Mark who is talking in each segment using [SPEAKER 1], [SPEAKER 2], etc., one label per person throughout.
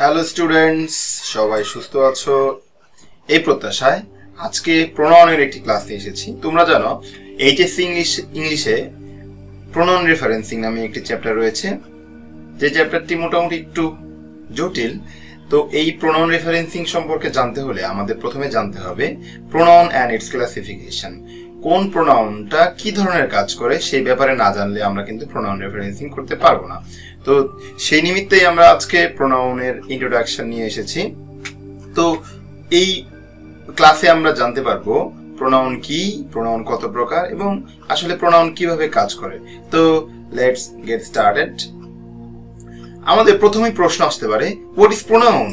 [SPEAKER 1] Hello students, সবাই সুস্থ আছো? এই প্রত্যাশায় আজকে প্রণয়নের একটি ক্লাস নিয়ে এসেছি। তোমরা জানো, এইচএসসি ইংলিশ, ইংলিশে প্রণয়ন রেফারেন্সিং নামে একটি চ্যাপ্টার রয়েছে। যে চ্যাপ্টারটি মোটামুটি একটু জটিল, তো এই প্রণয়ন রেফারেন্সিং সম্পর্কে জানতে হলে আমাদের প্রথমে জানতে হবে প্রণয়ন অ্যান্ড ইটস ক্লাসিফিকেশন কোন প্রোনাউনটা কি ধরনের কাজ করে সেই ব্যাপারে না জানলে আমরা কিন্তু প্রোনাউন রেফারেন্সিং করতে পারব না। তো সেই নিমিত্তেই আমরা আজকে প্রোনাউনের ইন্ট্রোডাকশন নিয়ে এসেছি। তো এই ক্লাসে আমরা জানতে পারব প্রোনাউন কি প্রোনাউন কত প্রকার এবং আসলে প্রোনাউন কীভাবে কাজ করে। তো লেটস গেট স্টার্টেড আমাদের প্রথমেই প্রশ্ন আসতে পারে হোয়াট ইজ প্রোনাউন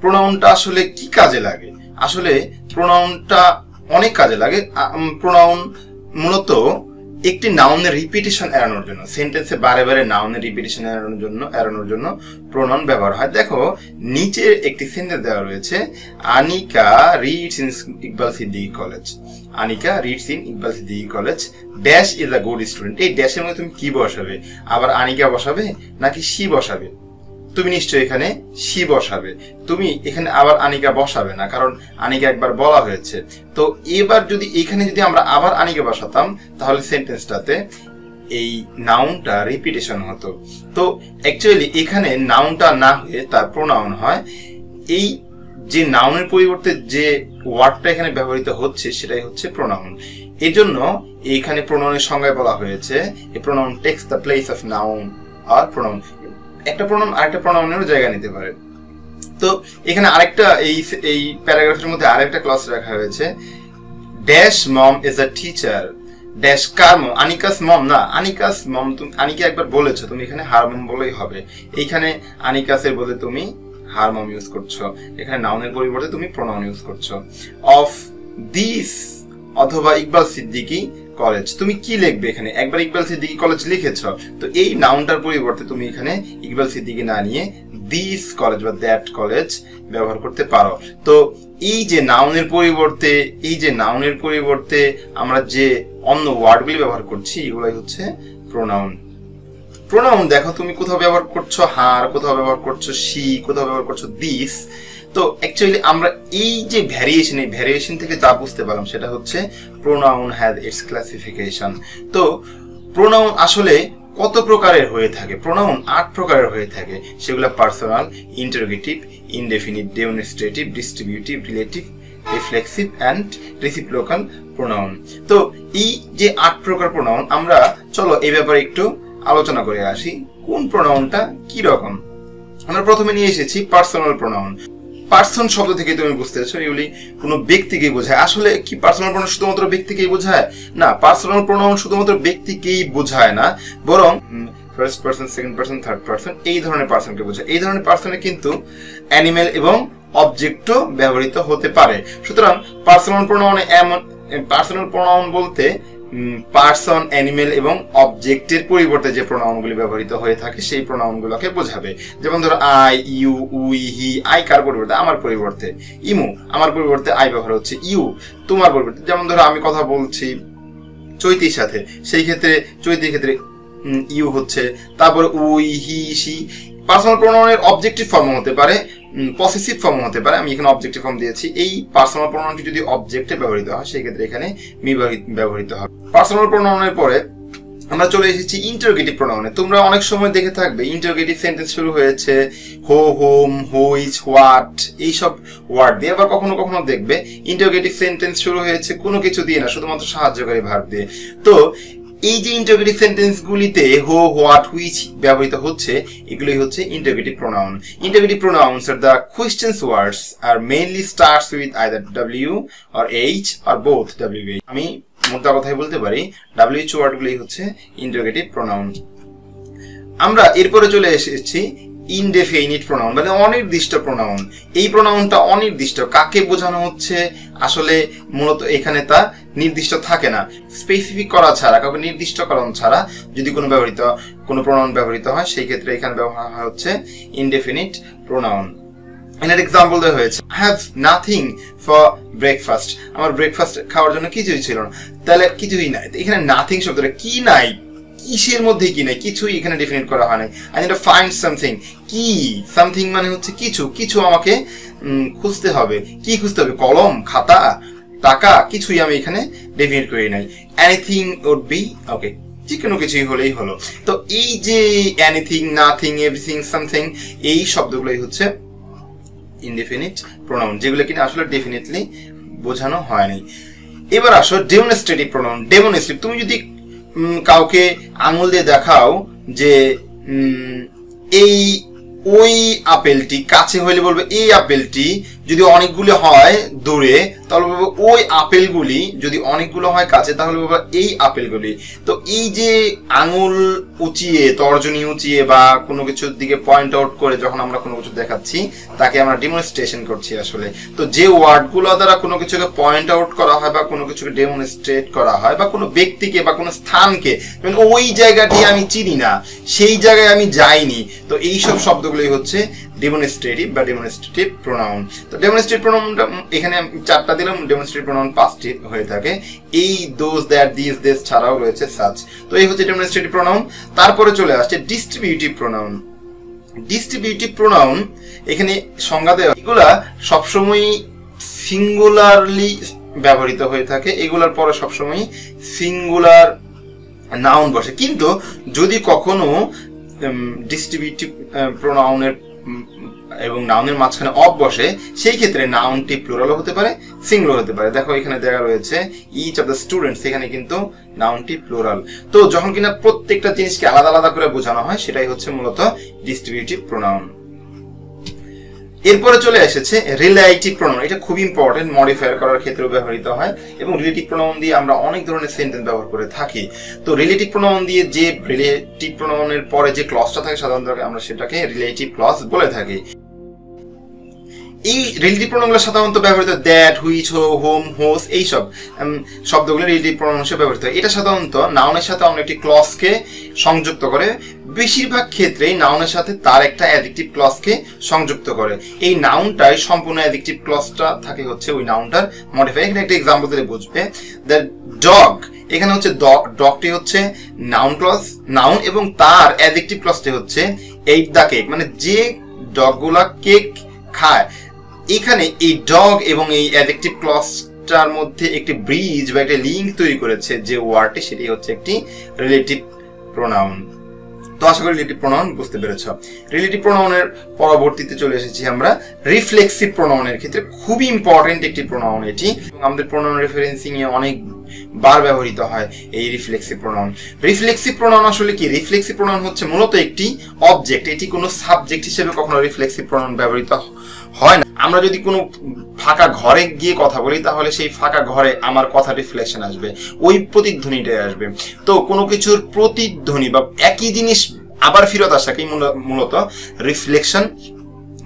[SPEAKER 1] প্রোনাউনটা আসলে কি কাজে লাগে? আসলে প্রোনাউনটা অনেক কাজে লাগে। প্রোনাউন মূলত একটি নাউনের রিপিটেশন এড়ানোর জন্য সেন্টেন্সে বারে বারে নাউনের রিপিটেশন এড়ানোর জন্য এড়ানোর জন্য প্রোনাউন ব্যবহার হয়। দেখো নিচে একটি সেন্টেন্স দেওয়া রয়েছে, Anika reads in Iqbal Siddiqui college Anika reads in Iqbal Siddiqui college dash is a good student এই ড্যাশের মধ্যে তুমি কি বসাবে? আবার আনিকা বসাবে নাকি সি বসাবে? তুমি নিশ্চয়ই এখানে সি বসাবে। তুমি এখানে আবার আনিকা বসাবে না, কারণ আনিকা একবার বলা হয়েছে। তো এবার যদি এখানে যদি আমরা আবার আনিকা বসাতাম, তাহলে সেন্টেন্সটাতে এই নাউনটা রিপিটেশন হতো। তো অ্যাকচুয়ালি এখানে নাউনটা না হয়ে তার প্রোনাউন হয়। এই যে নাউনের পরিবর্তে যে ওয়ার্ডটা এখানে ব্যবহৃত হচ্ছে, সেটাই হচ্ছে প্রোনাউন এই জন্য এইখানে প্রোনাউনের সংজ্ঞায় বলা হয়েছে, এই pronoun takes the place of noun R pronoun একটা প্রোনাউন আরেকটা প্রোনাউনেরও জায়গা নিতে পারে। তো এখানে আরেকটা, এই এই প্যারাগ্রাফের মধ্যে আরেকটা ক্লাস রাখা হয়েছে। Dash mom is a teacher dash car mom Anika's mom না আনিকাস মম তুমি আনিকা একবার বলেছ, তুমি এখানে হার মম বলেই হবে। এইখানে আনিকাসের বলে তুমি হার মম ইউজ করছ। এখানে নাউনের পরিবর্তে তুমি প্রোনাউন ইউজ করছ। অফ দিস অথবা ইকবাল সিদ্দিকি কলেজ তুমি কি লিখবে এখানে? একবার ইকবাল সিদ্দিকি কলেজ লিখেছ, তো এই নাউনটার পরিবর্তে তুমি এখানে ইকবাল সিদ্দিকি না নিয়ে দিস কলেজ বা দ্যাট কলেজ ব্যবহার করতে পারো। তো এই যে নাউনের পরিবর্তে, এই যে নাউনের পরিবর্তে আমরা যে অন্য ওয়ার্ডগুলি ব্যবহার করছি, এগুলাই হচ্ছে প্রোনাউন প্রোনাউন দেখো তুমি কোথাও ব্যবহার করছ, হার, কোথাও ব্যবহার করছ সি কোথাও ব্যবহার করছ দিস তো অ্যাকচুয়ালি আমরা এই যে ভ্যারিয়েশন এই ভ্যারিয়েশন থেকে যা বুঝতে পারলাম সেটা হচ্ছে প্রোনাউন হ্যাজ ইটস ক্লাসিফিকেশন তো প্রোনাউন আসলে কত প্রকারের হয়ে থাকে? প্রোনাউন আট প্রকারের হয়ে থাকে। সেগুলো personal interrogative indefinite demonstrative distributive relative reflexive and reciprocal pronoun তো এই যে আট প্রকার প্রোনাউন আমরা চলো এই ব্যাপারে একটু আলোচনা করে আসি। কোন প্রোনাউনটা কি রকম? আমরা প্রথমে নিয়ে এসেছি পার্সোনাল প্রোনাউন পার্সন শব্দ থেকে তুমি বুঝতে পারছ, এগুলি কোনো ব্যক্তিকেই বোঝায়। আসলে কি পার্সোনাল প্রোনাউন শুধুমাত্র ব্যক্তিকেই বোঝায়? না পার্সোনাল প্রোনাউন শুধুমাত্র ব্যক্তিকেই বোঝায় না, বরং first person second person third person এই ধরনের পার্সনকে বোঝায়। এই ধরনের পার্সনে কিন্তু অ্যানিমেল এবং অবজেক্টও ব্যবহৃত হতে পারে। সুতরাং পার্সোনাল প্রোনাউনে এমন পার্সোনাল প্রোনাউন বলতে পার্সন অ্যানিমেল এবং অবজেক্টের পরিবর্তে যে প্রোনাউনগুলি ব্যবহৃত হয়ে থাকে, সেই প্রোনাউনগুলোকে বোঝাবে। যেমন ধরো I you we he I কার পরিবর্তে? আমার পরিবর্তে। ইমু, আমার পরিবর্তে আই ব্যবহার হচ্ছে ইউ তোমার পরিবর্তে। যেমন ধরো, আমি কথা বলছি চৈতির সাথে। সেই ক্ষেত্রে, চৈতির ক্ষেত্রে ইউ হচ্ছে। তারপর উই হি সি পার্সোনাল প্রোনাউনের অবজেক্টিভ ফর্ম হতে পারে। পসেসিভ ফর্ম হতে পারে। আমি এখানে অবজেক্টিভ ফর্ম দিয়েছি। এই পার্সোনাল প্রোনাউনটি যদি অবজেক্টে ব্যবহৃত হয় সেই ক্ষেত্রে এখানে মি ব্যবহৃত হবে। পার্সোনাল প্রোনাউনের পরে আমরা চলে এসেছি ইন্টারোগেটিভ প্রোনাউনে তোমরা অনেক সময় দেখে থাকবে ইন্টারোগেটিভ সেন্টেন্স শুরু হয়েছে হো হোম হুইচ হোয়াট এইসব ওয়ার্ড দিয়ে। আবার কখনো কখনো দেখবে ইন্টারোগেটিভ সেন্টেন্স শুরু হয়েছে কোনো কিছু দিয়ে না, শুধুমাত্র সাহায্যকারী ভাব দিয়ে। তো এই যে ইন্টারোগেটিভ সেন্টেন্সগুলিতে হো হোয়াট হুইচ ব্যবহৃত হচ্ছে এগুলি হচ্ছে interrogative pronoun interrogative pronouns are the questions words are mainly starts with either W or H or both W H আমি মোদ্দা কথাই বলতে পারি ডাব্লিউএইচ ওয়ার্ডগুলি হচ্ছে ইন্টারোগেটিভ প্রোনাউন আমরা এরপরে চলে এসেছি ইনডেফিনিট প্রোনাউন মানে অনির্দিষ্ট প্রোনাউন এই প্রোনাউনটা অনির্দিষ্ট, কাকে বোঝানো হচ্ছে? আসলে মূলত এখানে তা নির্দিষ্ট থাকে না। স্পেসিফিক করা ছাড়া, কাউকে নির্দিষ্টকরণ ছাড়া যদি কোনো ব্যবহৃত, কোনো প্রোনাউন ব্যবহৃত হয়, সেই ক্ষেত্রে এখানে ব্যবহার হয় হচ্ছে ইনডেফিনিট প্রোনাউন এনার এক্সাম্পল দেওয়া হয়েছে হ্যাভ নাথিং ফর ব্রেকফাস্ট আমার ব্রেকফাস্ট খাওয়ার জন্য কিছুই ছিল না। তাহলে কিছুই নাই। এখানে নাথিং শব্দটা কি নাই? কিসের মধ্যে কি নাই? কিছুই এখানে ডেফিনেট করা হয় নাই। আই নিড ফাইন্ড সামথিং কি? সামথিং মানে হচ্ছে কিছু। কিছু আমাকে খুঁজতে হবে। কি খুঁজতে হবে? কলম? খাতা? টাকা কিছুই আমি এখানে ডেফিনেট করি নাই। এনিথিং উড বি ওকে যে কোনো কিছুই হলেই হলো। তো এই যে এনিথিং নাথিং এভরিথিং সামথিং এই শব্দগুলোই হচ্ছে ইনডেফিনিট প্রোনাউন যেগুলো কিনা আসলে ডেফিনেটলি বোঝানো হয়নি এবার আসো ডেমনস্ট্রেটিভ প্রোনাউন ডেমনস্ট্রেটিভ তুমি যদি কাউকে আঙুল দিয়ে দেখাও যে এই ওই আপেলটি, কাছে হইলে বলবে, এই আপেলটি যদি অনেকগুলো হয় দূরে, তাহলে বলব ওই আপেলগুলি যদি অনেকগুলো হয় কাছে, তাহলে বলব এই আপেলগুলি। তো এই যে আঙুল উঁচিয়ে, তর্জনী উঁচিয়ে বা কোনো কিছুর দিকে পয়েন্ট আউট করে যখন আমরা কোনো কিছু দেখাচ্ছি, তাকে আমরা ডেমনস্ট্রেশন করছি আসলে। তো যে ওয়ার্ডগুলো দ্বারা কোনো কিছুকে পয়েন্ট আউট করা হয় বা কোনো কিছুকে ডেমনস্ট্রেট করা হয় বা কোনো ব্যক্তিকে বা কোনো স্থানকে ওই জায়গাটি আমি চিনি না, সেই জায়গায় আমি যাইনি, তো এই সব শব্দগুলোই হচ্ছে ডেমনস্ট্রেটিভ বা ডেমনস্ট্রেটিভ প্রোনাউন তো ডেমনস্ট্রেটিভ প্রোনাউনটা এখানে আমি চারটা দিলাম ডেমনস্ট্রেটিভ প্রোনাউন পাঁচটি হয়ে থাকে। এই দোজ দ্যাট দিস দেশ ছাড়াও রয়েছে সাচ তো এই হচ্ছে ডেমনস্ট্রেটিভ প্রোনাউন তারপরে চলে আসছে ডিস্ট্রিবিউটিভ প্রোনাউন ডিস্ট্রিবিউটিভ প্রোনাউন এখানে সংজ্ঞা দেওয়া, এগুলা সবসময়ই সিঙ্গুলারলি ব্যবহৃত হয়ে থাকে। এগুলার পরে সবসময় সিঙ্গুলার নাউন বসে। কিন্তু যদি কখনো ডিস্ট্রিবিউটিভ প্রোনাউনের এবং নাউনের মাঝখানে অফ বসে, সেই ক্ষেত্রে নাউনটি প্লুরাল হতে পারে সিঙ্গুলার হতে পারে। দেখো, এখানে দেখা রয়েছে ইচ অফ দ্য স্টুডেন্টস এখানে কিন্তু নাউনটি প্লুরাল তো যখন কিনা প্রত্যেকটা জিনিসকে আলাদা আলাদা করে বোঝানো হয়, সেটাই হচ্ছে মূলত ডিস্ট্রিবিউটিভ প্রোনাউন এরপরে চলে এসেছে রিলেটিভ প্রোনাউন এটা খুব ইম্পর্টেন্ট মডিফায়ার করার ক্ষেত্রে ব্যবহৃত হয় এবং রিলেটিভ প্রোনাউন দিয়ে আমরা অনেক ধরনের সেন্টেন্স ব্যবহার করে থাকি। তো রিলেটিভ প্রোনাউন দিয়ে যে রিলেটিভ প্রোনাউনের পরে যে ক্লসটা থাকে, সাধারণত আমরা সেটাকে রিলেটিভ ক্লস বলে থাকি। এই রিলেটিভ প্রোনাউনগুলো সাধারণত ব্যবহৃত that, which, who, whom, whose, এইসব শব্দগুলো রিলেটিভ প্রোনাউন হিসেবে ব্যবহৃত হয়। এটা সাধারণত নাউনের সাথে অন্য একটি ক্লসকে সংযুক্ত করে, বেশিরভাগ ক্ষেত্রেই নাউনের সাথে তার একটা অ্যাডিকটিভ ক্লসকে সংযুক্ত করে। এই নাউনটাই সম্পূর্ণ অ্যাডিকটিভ ক্লসটা থাকে হচ্ছে ওই নাউনটার মডিফাই এখানে একটা এক্সাম্পল দিলে বুঝবে। দ্য ডগ এখানে হচ্ছে ডগ ডগটি হচ্ছে নাউন ক্লস নাউন এবং তার অ্যাডিকটিভ ক্লসটি হচ্ছে এইট দ্য কেক মানে যে ডগগুলা কেক খায় এখানে এই ডগ এবং এই অ্যাডজেক্টিভ ক্লসটার মধ্যে একটি ব্রিজ বা একটা লিঙ্ক তৈরি করেছে যে ওয়ার্ডটি, সেটি হচ্ছে একটি রিলেটিভ প্রোনাউন তো আশা করি রিলেটিভ প্রোনাউন বুঝতে পেরেছ। রিলেটিভ প্রোনাউনের পরবর্তীতে চলে এসেছি আমরা। রিফ্লেক্সিভ প্রোনাউনের ক্ষেত্রে খুবই ইম্পর্টেন্ট একটি প্রোনাউন এটি। এবং আমাদের প্রোনাউন রেফারেন্সিং এ অনেক বার ব্যবহৃত হয় এই রিফ্লেক্সিভ প্রোনাউন রিফ্লেক্সিভ প্রোনাউন আসলে কি? রিফ্লেক্সিভ প্রোনাউন হচ্ছে মূলত একটি অবজেক্ট এটি কোনো সাবজেক্ট হিসেবে কখনো রিফ্লেক্সিভ প্রোনাউন ব্যবহৃত হয় না। আমরা যদি কোনো ফাঁকা ঘরে গিয়ে কথা বলি, তাহলে সেই ফাঁকা ঘরে আমার কথা রিফ্লেকশন আসবে, ওই প্রতিধ্বনিটাই আসবে। তো কোনো কিছুর প্রতিধ্বনি বা একই জিনিস আবার ফেরত আসাকেই মূল- মূলত রিফ্লেকশন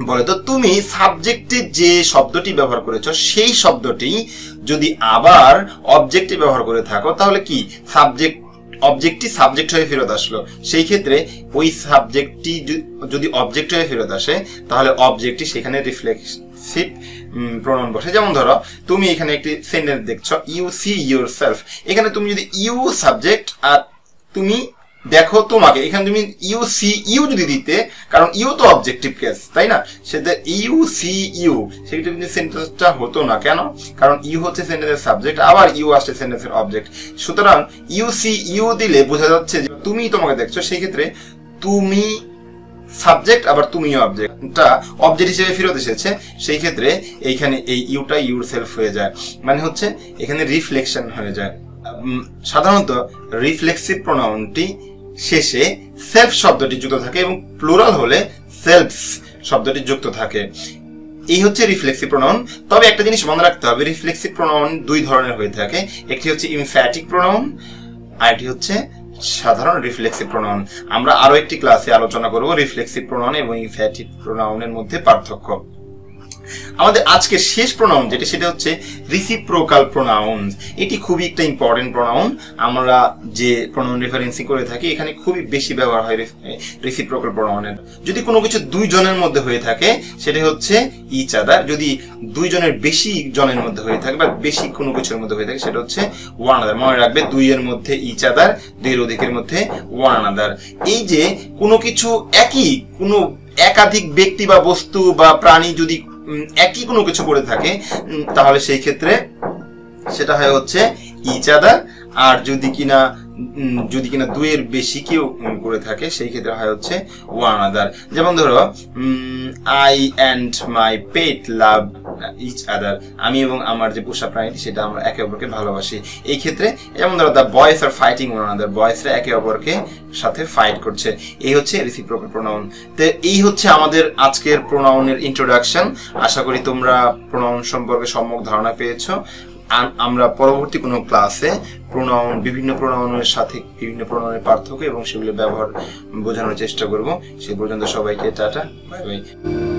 [SPEAKER 1] বলে। তো তুমি সাবজেক্টে যে শব্দটি ব্যবহার করেছ, সেই শব্দটি যদি আবার অবজেক্টে ব্যবহার করে থাকো, তাহলে কি? সাবজেক্ট অবজেক্টটি সাবজেক্ট হয়ে ফেরত আসলো। সেই ক্ষেত্রে ওই সাবজেক্টটি যদি অবজেক্ট হয়ে ফেরত আসে, তাহলে অবজেক্টটি সেখানে রিফ্লেক্সিভ প্রণয়ন বসে। যেমন ধরো, তুমি এখানে একটি সেন্টেন্স দেখছ ইউ সি ইউর সেলফ এখানে তুমি যদি ইউ সাবজেক্ট আর তুমি দেখো তোমাকে, এখানে তুমি ইউ সি ইউ যদি দিতে, কারণ ইউ তো অবজেক্টিভ কেস তাই না? সেটা ইউ সি ইউ সেটা কিন্তু সেন্টেন্সটা হতো না। কেন? কারণ ইউ হচ্ছে সেন্টেন্সের সাবজেক্ট আবার ইউ আসছে সেন্টেন্সের অবজেক্ট সুতরাং ইউ সি ইউ দিলে বোঝা যাচ্ছে যে তুমি তোমাকে দেখছ সেই ক্ষেত্রে তুমি সাবজেক্ট আবার তুমিও অবজেক্টটা অবজেক্ট হিসেবে ফেরত এসেছে। সেই ক্ষেত্রে এইখানে এই ইউটা ইউর সেলফ হয়ে যায়। মানে হচ্ছে এখানে রিফ্লেকশন হয়ে যায়। সাধারণত রিফ্লেক্সিভ প্রোনাউনটি শেষে সেলফ শব্দটি যুক্ত থাকে এবং প্লুরাল হলে সেলফস শব্দটি যুক্ত থাকে। এই হচ্ছে রিফ্লেক্সিভ প্রোনাউন তবে একটা জিনিস মনে রাখতে হবে রিফ্লেক্সিভ প্রোনাউন দুই ধরনের হয়ে থাকে। একটি হচ্ছে ইমফ্যাটিক প্রোনাউন আর একটি হচ্ছে সাধারণ রিফ্লেক্সিভ প্রোনাউন আমরা আরও একটি ক্লাসে আলোচনা করব রিফ্লেক্সিভ প্রোনাউন এবং ইমফ্যাটিক প্রোনাউনের মধ্যে পার্থক্য। আমাদের আজকের শেষ প্রোনাউন যেটা, সেটা হচ্ছে রিসিপ্রোকাল প্রোনাউন এটি খুবই একটা ইম্পর্টেন্ট প্রোনাউন আমরা যে প্রোনাউন রেফারেন্সিং করে থাকি, এখানে খুবই বেশি ব্যবহার হয় রিসিপ্রোকাল প্রোনাউনের যদি কোনো কিছু দুই জনের মধ্যে হয়ে থাকে, সেটা হচ্ছে ইচ আদার যদি দুইজনের বেশি জনের মধ্যে হয়ে থাকে বা বেশি কোনো কিছুর মধ্যে হয়ে থাকে, সেটা হচ্ছে ওয়ান আদার মনে রাখবে, দুইয়ের মধ্যে ইচ আদার দুইয়ের অধিকের মধ্যে ওয়ান আদার এই যে কোনো কিছু একই, কোনো একাধিক ব্যক্তি বা বস্তু বা প্রাণী যদি একই কোনো কিছু করে থাকে তাহলে সেই ক্ষেত্রে সেটা হয় হচ্ছে ইচ আদার আর যদি কিনা যদি কিনা দুয়ের বেশি কেউ করে থাকে, সেই ক্ষেত্রে হয় হচ্ছে ওয়ান আদার যেমন ধরো I and my pet love each other আমি এবং আমার যে পোষা প্রাণীটি, সেটা আমরা একে অপরকে ভালোবাসি। এই ক্ষেত্রে যেমন ধরো the boys are fighting one other বয়েসরা একে অপরকে সাথে ফাইট করছে। এই হচ্ছে রিসিপ্রোকাল প্রোনাউন তো এই হচ্ছে আমাদের আজকের প্রোনাউনের ইন্ট্রোডাকশন আশা করি তোমরা প্রোনাউন সম্পর্কে সম্যক ধারণা পেয়েছ। আম- আমরা পরবর্তী কোনো ক্লাসে প্রোনাউন বিভিন্ন প্রোনাউনের সাথে বিভিন্ন প্রোনাউনের পার্থক্য এবং সেগুলো ব্যবহার বোঝানোর চেষ্টা করব। সে পর্যন্ত সবাইকে টাটা বাই বাই